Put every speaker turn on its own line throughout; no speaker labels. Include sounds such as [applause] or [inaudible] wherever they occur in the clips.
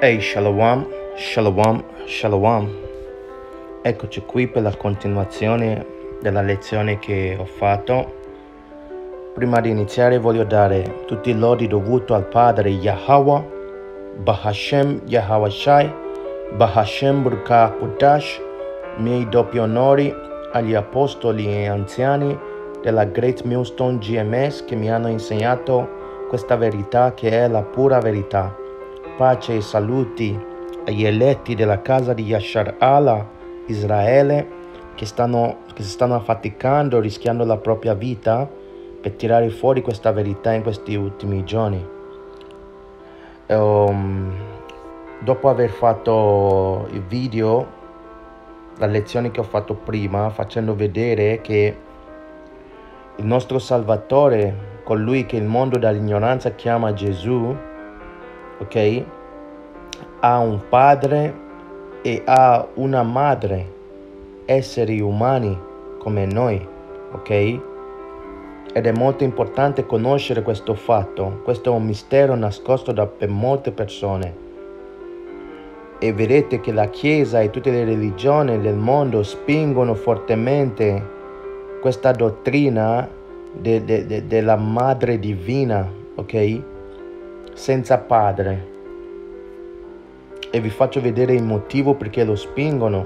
Ehi, Shalom, Shalom, Shalom. Eccoci qui per la continuazione della lezione che ho fatto. Prima di iniziare voglio dare tutti i lodi dovuti al Padre Yahweh, Bahashem Yahweh Shai, Bahashem Burka Kudash, miei doppi onori agli apostoli e anziani della Great Millstone GMS che mi hanno insegnato questa verità che è la pura verità. Pace e saluti agli eletti della casa di Yashar Allah, Israele, che, stanno, che si stanno affaticando, rischiando la propria vita per tirare fuori questa verità in questi ultimi giorni. Um, dopo aver fatto il video, la lezione che ho fatto prima, facendo vedere che il nostro Salvatore, colui che il mondo dall'ignoranza chiama Gesù, ok? Ha un padre e ha una madre, esseri umani come noi, ok? Ed è molto importante conoscere questo fatto. Questo è un mistero nascosto da, per molte persone. E vedete che la Chiesa e tutte le religioni del mondo spingono fortemente questa dottrina de, de, de, della madre divina, ok? Senza padre. E vi faccio vedere il motivo perché lo spingono.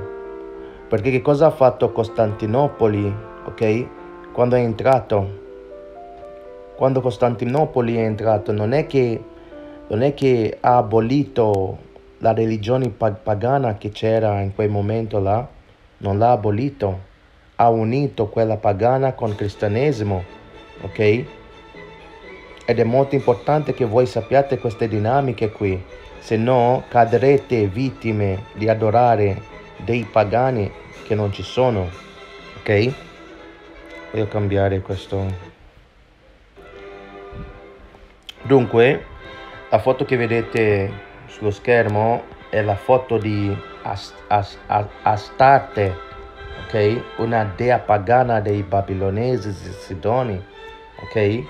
Perché che cosa ha fatto Costantinopoli, ok? Quando è entrato. Quando Costantinopoli è entrato, non è che, non è che ha abolito la religione pagana che c'era in quel momento là, non l'ha abolito ha unito quella pagana con il cristianesimo, ok? Ed è molto importante che voi sappiate queste dinamiche qui, se no cadrete vittime di adorare dei pagani che non ci sono, ok? Voglio cambiare questo. Dunque, la foto che vedete sullo schermo è la foto di Astarte ok? Una dea pagana dei babilonesi sidoni, ok?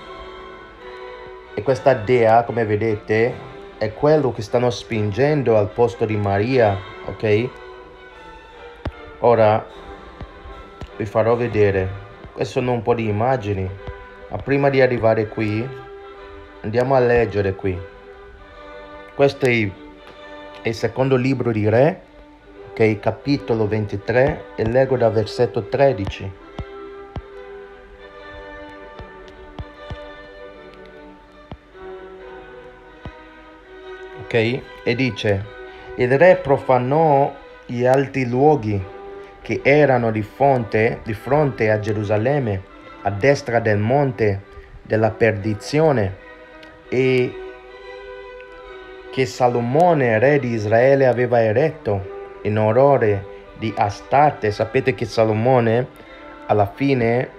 E questa dea, come vedete, è quello che stanno spingendo al posto di Maria, ok? Ora vi farò vedere. Queste sono un po' di immagini. Ma prima di arrivare qui, andiamo a leggere qui. Questo è il secondo libro di Re, ok, capitolo 23 e leggo dal versetto 13. Ok? E dice, il re profanò gli alti luoghi che erano di fronte, di fronte a Gerusalemme, a destra del monte della perdizione, e che Salomone, re di Israele, aveva eretto in onore di Astarte. Sapete che Salomone alla fine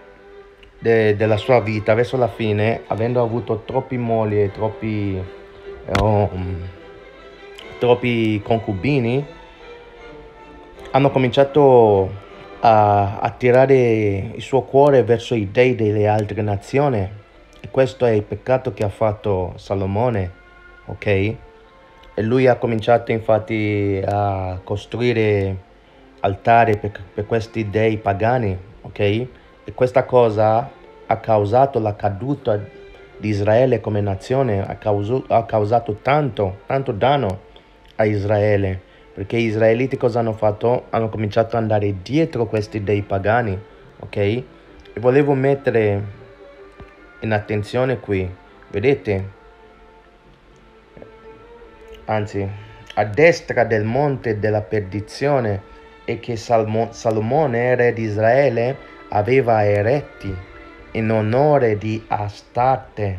de, della sua vita, verso la fine, avendo avuto troppi mogli e troppi, um, troppi concubini, hanno cominciato a attirare il suo cuore verso i dei delle altre nazioni. E questo è il peccato che ha fatto Salomone, ok? E lui ha cominciato infatti a costruire altari per, per questi dei pagani, ok? E questa cosa ha causato la caduta di Israele come nazione, ha causato, ha causato tanto, tanto danno a Israele, perché gli israeliti cosa hanno fatto? Hanno cominciato ad andare dietro questi dei pagani, ok? E volevo mettere in attenzione qui, vedete? anzi a destra del monte della perdizione e che Salmo, Salomone, re di Israele, aveva eretti in onore di Astarte,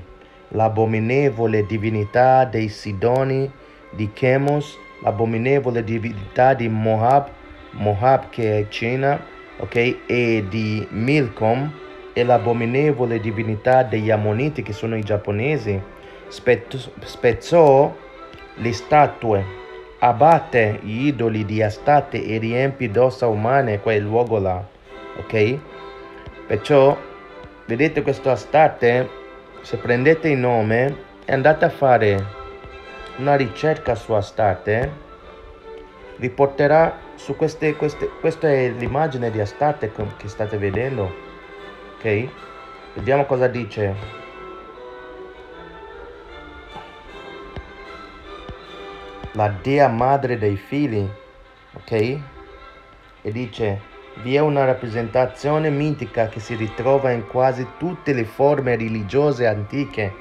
l'abominevole divinità dei Sidoni, di Chemos, l'abominevole divinità di Moab, Moab che è Cina, ok, e di Milcom, e l'abominevole divinità degli Ammoniti che sono i giapponesi, spezzò le statue, abbatte gli idoli di Astarte e riempì d'ossa umane quel luogo là, ok? Perciò, vedete questo Astarte, se prendete il nome e andate a fare una ricerca su Astarte vi porterà su queste, queste questa è l'immagine di Astarte che state vedendo ok? Vediamo cosa dice. La dea madre dei figli ok? E dice vi è una rappresentazione mitica che si ritrova in quasi tutte le forme religiose antiche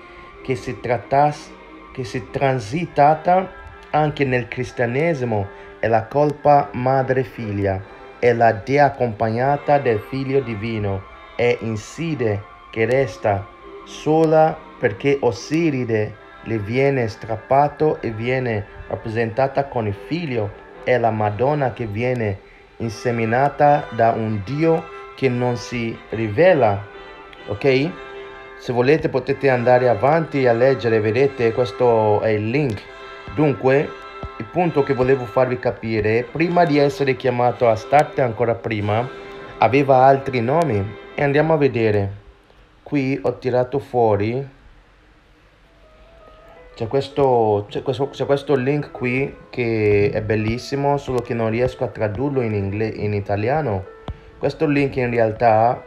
che si trattasse che si transitata anche nel cristianesimo è la colpa madre-figlia, è la dea accompagnata del figlio divino, è Inside che resta sola perché Osiride le viene strappato e viene rappresentata con il figlio, è la Madonna che viene inseminata da un Dio che non si rivela, ok? Se volete potete andare avanti a leggere, vedete questo è il link. Dunque, il punto che volevo farvi capire, prima di essere chiamato a Starte ancora prima, aveva altri nomi e andiamo a vedere. Qui ho tirato fuori, c'è questo, questo, questo link qui che è bellissimo, solo che non riesco a tradurlo in, in italiano. Questo link in realtà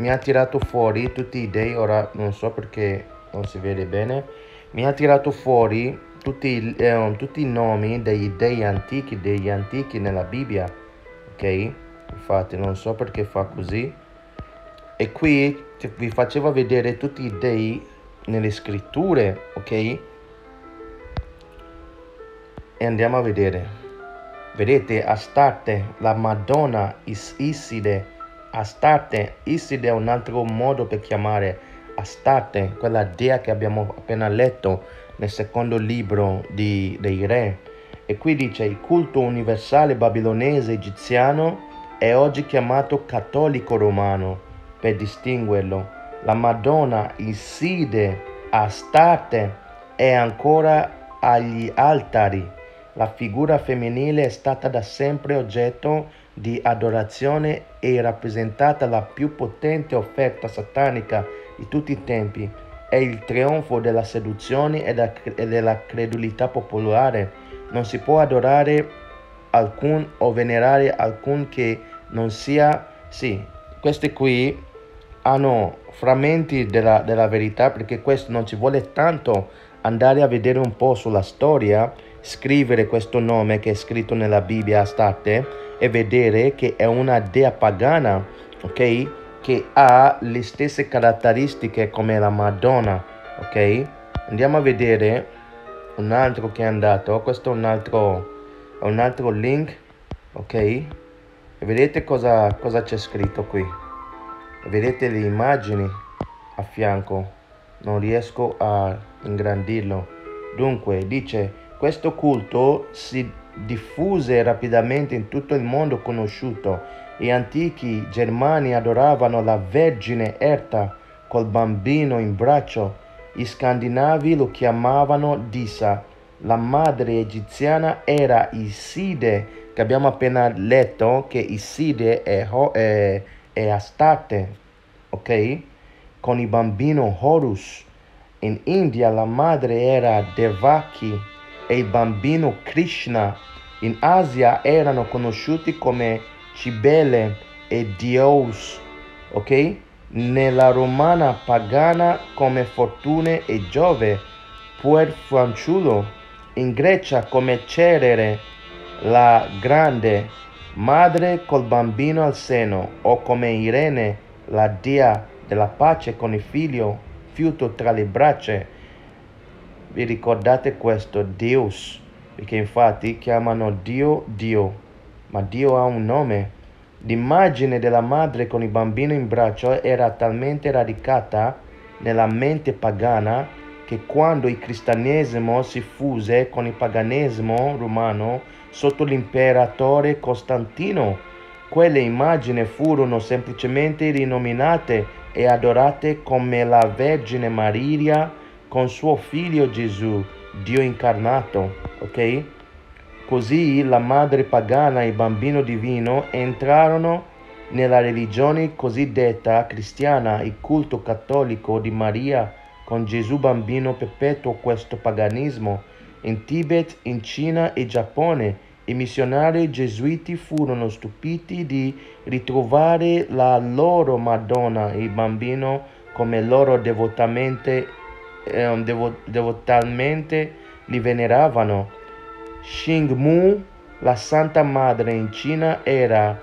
mi ha tirato fuori tutti i dei, ora non so perché non si vede bene, mi ha tirato fuori tutti, eh, tutti i nomi dei dei antichi, degli antichi nella Bibbia, ok? Infatti non so perché fa così. E qui vi faceva vedere tutti i dei nelle scritture, ok? E andiamo a vedere. Vedete, Astarte, la Madonna, Is Iside, Astarte, Iside è un altro modo per chiamare Astarte, quella dea che abbiamo appena letto nel secondo libro di, dei re. E qui dice il culto universale babilonese egiziano è oggi chiamato cattolico romano per distinguerlo. La Madonna Iside Astarte è ancora agli altari. La figura femminile è stata da sempre oggetto di adorazione e rappresentata la più potente offerta satanica di tutti i tempi è il trionfo della seduzione e della credulità popolare. Non si può adorare alcun o venerare alcun che non sia... Sì, questi qui hanno frammenti della, della verità perché questo non ci vuole tanto andare a vedere un po' sulla storia, scrivere questo nome che è scritto nella Bibbia Astarte e vedere che è una dea pagana, ok? che ha le stesse caratteristiche come la Madonna, ok? Andiamo a vedere un altro che è andato, questo è un altro, un altro link, ok? E vedete cosa, cosa c'è scritto qui? Vedete le immagini a fianco, non riesco a ingrandirlo. Dunque, dice, questo culto si diffuse rapidamente in tutto il mondo conosciuto gli antichi germani adoravano la Vergine Erta col bambino in braccio. Gli scandinavi lo chiamavano Disa. La madre egiziana era Iside, che abbiamo appena letto che Iside è, è, è Astarte, ok? Con il bambino Horus. In India la madre era Devaki e il bambino Krishna. In Asia erano conosciuti come Cibele e Dios, ok? Nella romana pagana come Fortune e Giove, Puer Fanciullo, in Grecia come Cerere, la grande, madre col bambino al seno, o come Irene, la dia della pace con il figlio fiuto tra le braccia. Vi ricordate questo, Deus, perché infatti chiamano Dio Dio ma Dio ha un nome. L'immagine della madre con il bambino in braccio era talmente radicata nella mente pagana che quando il cristianesimo si fuse con il paganesimo romano sotto l'imperatore Costantino, quelle immagini furono semplicemente rinominate e adorate come la Vergine Maria con suo figlio Gesù, Dio incarnato, ok? Così la madre pagana e il bambino divino entrarono nella religione cosiddetta cristiana, il culto cattolico di Maria con Gesù bambino perpetuò questo paganismo in Tibet, in Cina e Giappone. I missionari gesuiti furono stupiti di ritrovare la loro Madonna, il bambino, come loro devotamente, eh, devo, devotalmente li veneravano. Xingmu, la Santa Madre in Cina, era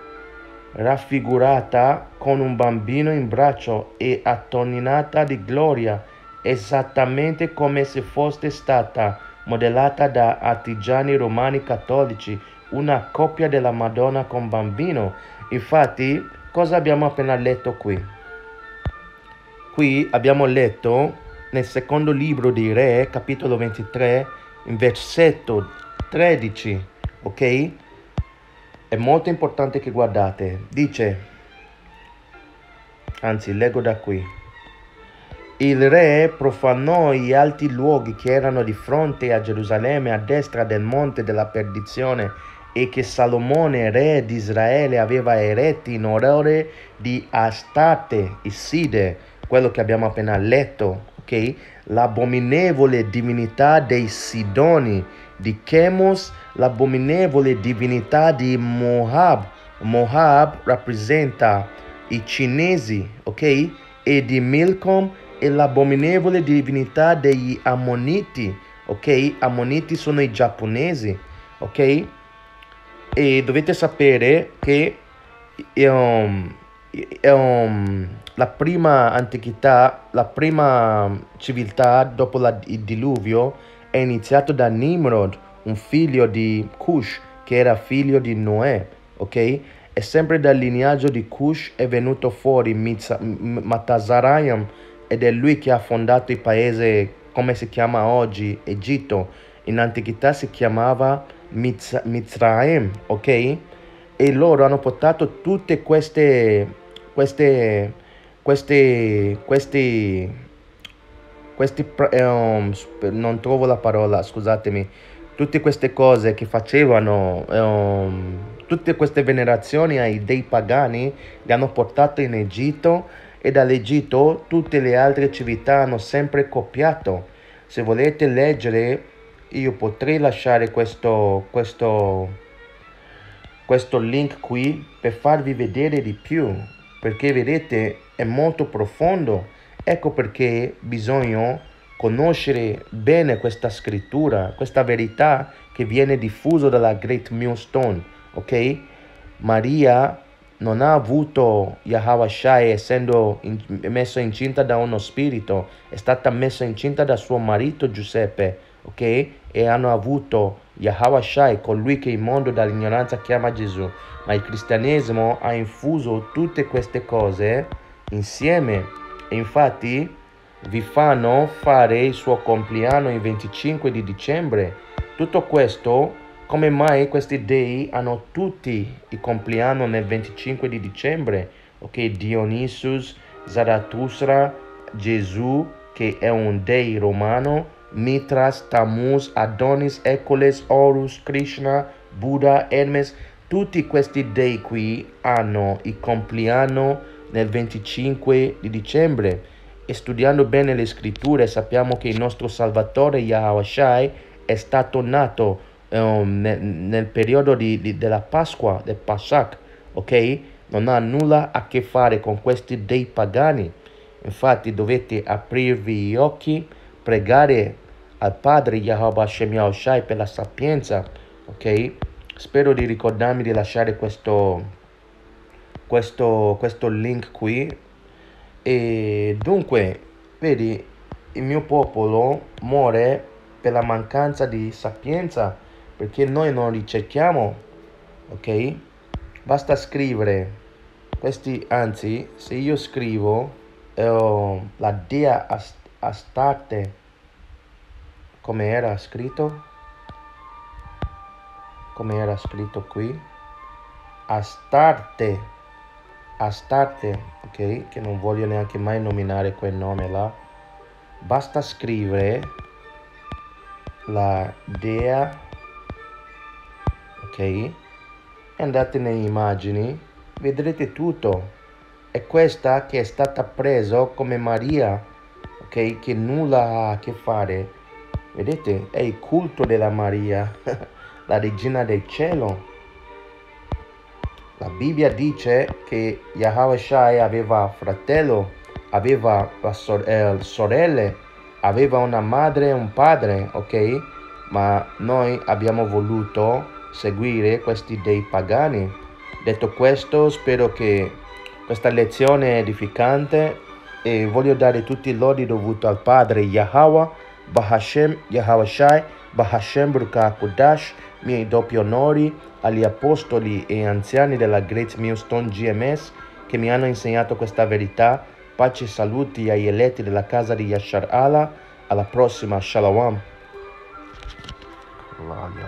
raffigurata con un bambino in braccio e attonninata di gloria, esattamente come se fosse stata modellata da artigiani romani cattolici, una coppia della Madonna con bambino. Infatti, cosa abbiamo appena letto qui? Qui abbiamo letto nel secondo libro di Re, capitolo 23, in versetto 13, ok? È molto importante che guardate. Dice, anzi leggo da qui. Il re profanò gli alti luoghi che erano di fronte a Gerusalemme a destra del monte della perdizione e che Salomone, re di Israele, aveva eretti in onore di Astarte, Iside, quello che abbiamo appena letto, ok? L'abominevole divinità dei Sidoni, di Chemos, l'abominevole divinità di Moab. Moab rappresenta i cinesi, ok? E di Milcom e l'abominevole divinità degli Ammoniti, ok? Ammoniti sono i giapponesi, ok? E dovete sapere che um, um, la prima antichità, la prima civiltà dopo la, il diluvio è iniziato da Nimrod, un figlio di Cush, che era figlio di Noè, ok? E sempre dal lignaggio di Cush è venuto fuori Matazarayam ed è lui che ha fondato il paese come si chiama oggi, Egitto. In antichità si chiamava Mizraim, ok? E loro hanno portato tutte queste, queste, queste, questi questi, um, non trovo la parola, scusatemi, tutte queste cose che facevano, um, tutte queste venerazioni ai dei pagani, li hanno portato in Egitto e dall'Egitto tutte le altre civiltà hanno sempre copiato. Se volete leggere, io potrei lasciare questo, questo, questo link qui per farvi vedere di più, perché vedete è molto profondo Ecco perché bisogna conoscere bene questa scrittura, questa verità che viene diffusa dalla Great Millstone, ok? Maria non ha avuto Yahweh Shai essendo in, messo incinta da uno spirito, è stata messa incinta da suo marito Giuseppe, ok? E hanno avuto Yahweh Shai, colui che il mondo dall'ignoranza chiama Gesù. Ma il cristianesimo ha infuso tutte queste cose insieme e infatti vi fanno fare il suo compleanno il 25 di dicembre. Tutto questo, come mai questi dei hanno tutti il compleanno nel 25 di dicembre? Ok, Dionysus, Zarathustra, Gesù, che è un dei romano, Mitras, Tammuz, Adonis, Ecoles, Horus, Krishna, Buddha, Hermes, tutti questi dei qui hanno il compleanno nel 25 di dicembre e studiando bene le scritture sappiamo che il nostro Salvatore Yahweh Shai è stato nato um, nel, nel, periodo di, di, della Pasqua, del Pasach, ok? Non ha nulla a che fare con questi dei pagani. Infatti dovete aprirvi gli occhi, pregare al Padre Yahweh Hashem Yahweh Shai per la sapienza, ok? Spero di ricordarmi di lasciare questo questo, questo link qui. E dunque vedi il mio popolo muore per la mancanza di sapienza perché noi non ricerchiamo ok? Basta scrivere. Questi anzi se io scrivo eh, la dea Astarte come era scritto? Come era scritto qui? Astarte Astarte, ok? Che non voglio neanche mai nominare quel nome là. Basta scrivere la dea, ok? Andate nelle immagini, vedrete tutto. È questa che è stata presa come Maria, ok? Che nulla ha a che fare. Vedete? È il culto della Maria, [laughs] la regina del cielo. La Bibbia dice che Yahweh Shai aveva fratello, aveva eh, sorelle, aveva una madre e un padre, ok? Ma noi abbiamo voluto seguire questi dei pagani. Detto questo, spero che questa lezione è edificante e voglio dare tutti i lodi dovuti al Padre Yahweh, Bahashem, Shai, Bahashem Brukakudash, miei doppi onori agli apostoli e anziani della Great Millstone GMS che mi hanno insegnato questa verità. Pace e saluti agli eletti della casa di Yashar Allah. Alla prossima, Shalom.